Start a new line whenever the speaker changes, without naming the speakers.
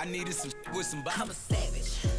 I needed some with some.
I'm a savage.